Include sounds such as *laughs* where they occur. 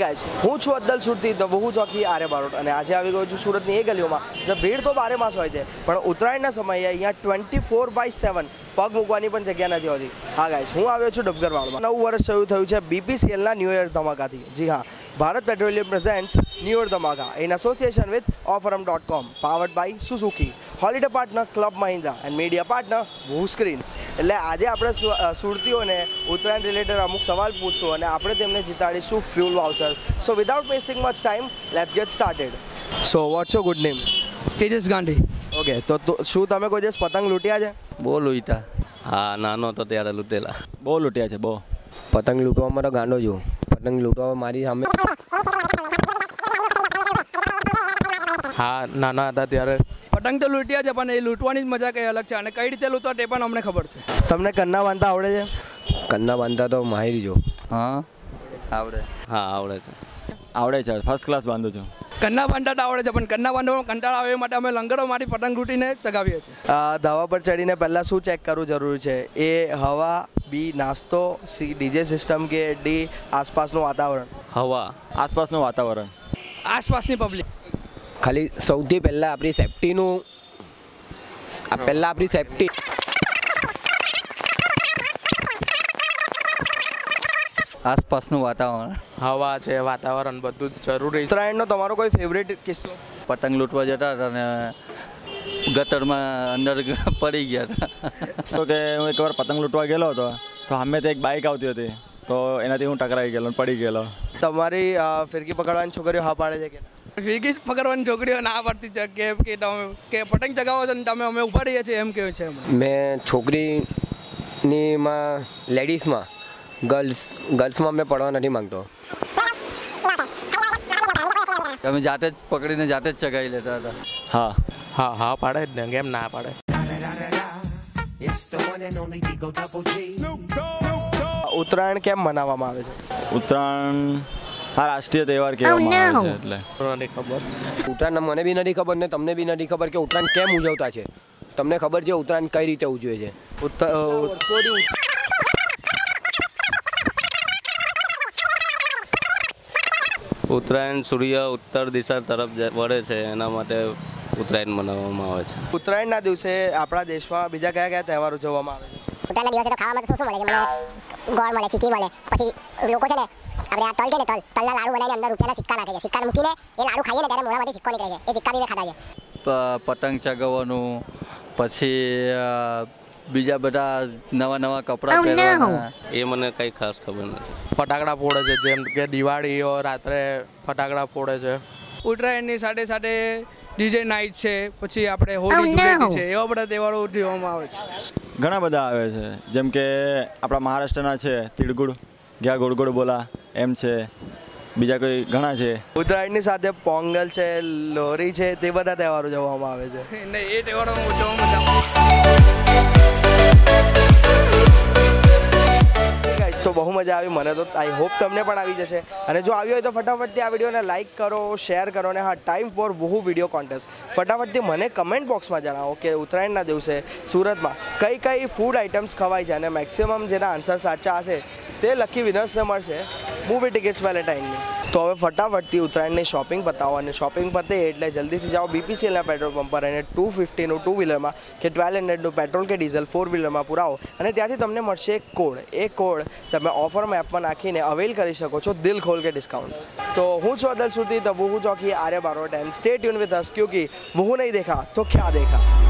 Hey guys હું છું અદ્દલ સુરતી, the વહુ ચોકી આરે બારોટ. અને આજે આવી ગયો છું સુરતની એ ગલીઓમાં, જ્યાં ભીડ તો બારે માસ હોય છે, પણ ઉત્તરાયણના સમયે અહીંયા ટ્વેન્ટી ફોર બાય સેવન પગ મૂકવાની પણ જગ્યા નથી હોતી. હા ગાઈઝ હું આવ્યો છું ડબગરવાળમાં નવું વર્ષ શરૂ થયું છે બીપીસીએલના ન્યૂ યર ધમાકાથી. જી હા, Bharat Petroleum presents new year ધમાકા. In association with ઓફરમ dot com powered by Suzuki holiday partner Club Mahindra and media partner વહુ સ્ક્રીન્સ એટલે આજે આપણે સુરતીઓને ઉત્તરાયણ રિલેટેડ અમુક સવાલ પૂછશું અને આપણે તેમને જીતાડીશું fuel vouchers so without wasting much time let's get started so what's your good name Tejas Gandhi. Okay તો તો શું તમે કોઈ દિવસ પતંગ લૂંટ્યા છે? બહુ લૂંટા હા નાનો હતો ત્યારે લૂંટેલા. બહુ લૂંટ્યા છે બહુ. પતંગ લૂંટવા મારો ગાંડો જો પતંગ લૂંટવા મારી સામે હા નાના હતા ત્યારે પતંગ તો લૂંટ્યા છે પણ એ લૂંટવાની જ મજા કંઈ અલગ છે અને કઈ રીતે લૂંટવા તે પણ અમને ખબર છે. તમને કન્ના બાંધતા આવડે છે? કન્ના બાંધતા તો માહિર જો. હા? આવડે. હા આવડે છે. આવડે છે ફર્સ્ટ ક્લાસ બાંધું છું. કન્ના બાંધતા તો આવડે છે પણ કન્ના બાંધવાનો કંટાળો આવે માટે અમે લંગડો મારી પતંગ લૂંટીને ચગાવીએ છીએ. અ, પર ચડીને પહેલાં શું ચેક કરવું જરૂરી છે? એ હવા બી નાસ્તો સી ડીજે સિસ્ટમ કે ડી આસપાસનું વાતાવરણ? હવા. આસપાસનું વાતાવરણ. આસપાસની પબ્લિક ખાલી સૌથી પહેલાં આપણી સેફટીનું આ પહેલાં આપણી સેફટી આસપાસનું વાતાવરણ. હવા છે વાતાવરણ બધું જ જરૂરી ઉત્તરાયણનો તમારો કોઈ ફેવરેટ કિસ્સો? પતંગ લૂંટવા જતા હતા અને ગતરમાં અંદર પડી ગયા હતા. તો કે હું એકવાર પતંગ લૂંટવા ગયેલો હતો તો સામેથી એક બાઇક આવતી હતી તો એનાથી હું ટકરાઈ ગયેલો પડી ગયેલો. તમારી ફિરકી પકડવાની છોકરીઓ હા પાડે છે કે ના? પકડવાની છોકરીઓ ના પડતી છે કે કે તમે કે પતંગ ચગાવો છો ને તમે અમે ઊભા રહીએ છીએ એમ કહે છે મેં છોકરીની માં લેડીઝમાં ગર્લ્સ ગર્લ્સમાં મેં પડવા નથી માંગતો. તમે જાતે જ પકડીને જાતે જ ચગાવી લેતા હતા. હા. હા હા પાડે જ ને કેમ ના પાડે? ઉત્તરાયણ કેમ મનાવવામાં આવે છે? ઉત્તરાયણ હા રાષ્ટ્રીય તહેવાર કહેવામાં આવે છે એટલે. નથી ખબર. ઉત્તરાયણ મને બી નથી ખબર ને તમને બી નથી ખબર કે ઉત્તરાયણ કેમ ઉજવતા છે. તમને ખબર છે ઉત્તરાયણ કઈ રીતે ઉજવે છે. ઉત્તરાયણ સૂર્ય ઉત્તર દિશા તરફ વળે છે એના માટે ઉત્તરાયણ મનાવવામાં આવે છે. ઉત્તરાયણના દિવસે આપણા દેશમાં બીજા કયા કયા તહેવાર ઉજવવામાં આવે છે? ઉત્તરાયણના દિવસે તો ખાવામાં તો શું શું મળે છે? મને ગોળ મળે ચીકી મળે પછી લોકો છે ને આપણે આ તલ છે ને તલ તલના લાડુ બનાવીને અંદર રૂપિયાના સિક્કા નાખે છે. સિક્કા મૂકીને એ લાડુ ખાઈએ ને ત્યારે મોઢામાંથી સિક્કો નીકળે છે. એ સિક્કા બી મેં ખાધા છે. પતંગ ચગાવવાનું પછી બીજા બધા નવા નવા કપડાં પહેરવાના. એ મને કંઈ ખાસ ખબર નથી. ફટાકડા ફોડે છે જેમ કે દિવાળીઓ રાત્રે ફટાકડા ફોડે છે. ઉત્તરાયણની સાથે સાથે ડીજે નાઇટ છે પછી આપણે હોળી ધૂળેટી છે એવા બધા તહેવારો ઉજવવામાં આવે છે. ઘણા બધા આવે છે. જેમ કે આપણા મહારાષ્ટ્રના છે તિળગુડ ગયા ગોળ ગોળ બોલા એમ છે. બીજા કોઈ ઘણા છે? ઉત્તરાયણની સાથે પોંગલ છે લોરી છે તે બધા તહેવારો જોવામાં આવે છે. *laughs* ને એ તહેવારોમાં મજા આવે. મને તો આઈ હોપ તમને પણ આવી જશે. અને જો આવી હોય તો ફટાફટથી આ વિડીયોને લાઇક કરો શેર કરો અને હા ટાઈમ ફોર વહુ વીડિયો કોન્ટેસ્ટ ફટાફટથી મને કમેન્ટ બોક્સમાં જણાવો કે ઉત્તરાયણના દિવસે સુરતમાં કઈ કઈ ફૂડ આઇટમ્સ ખવાય છે અને મેક્સિમમ જેના આન્સર સાચા હશે તે લકી વિનર્સને મળશે મૂવી ટિકિટ્સ વેલેન્ટાઇનની તો હવે ફટાફટથી ઉત્તરાયણની શોપિંગ પતાવો અને શોપિંગ પતે એટલે જલ્દીથી જાઓ બીપીસીએલના પેટ્રોલ પંપ પર અને ટુ ફિફ્ટીનું ટુ વ્હીલરમાં કે ટ્વેલ્વ હંડ્રેડનું પેટ્રોલ કે ડીઝલ ફોર વ્હીલરમાં પુરાવો. અને ત્યાંથી તમને મળશે એક કોડ એ કોડ તમે ઓફરમાં એપમાં નાખીને અવેલ કરી શકો છો દિલ ખોલ કે ડિસ્કાઉન્ટ તો હું છું અદલ સુધી તો બહુ ચોકી, આર્ય બારો ટેન સ્ટેટ યુન વિથ હસ ક્યુકી બહુ નહીં દેખા તો ક્યાં દેખા?